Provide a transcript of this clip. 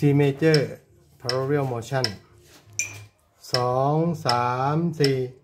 C major parallel motion 2 3 4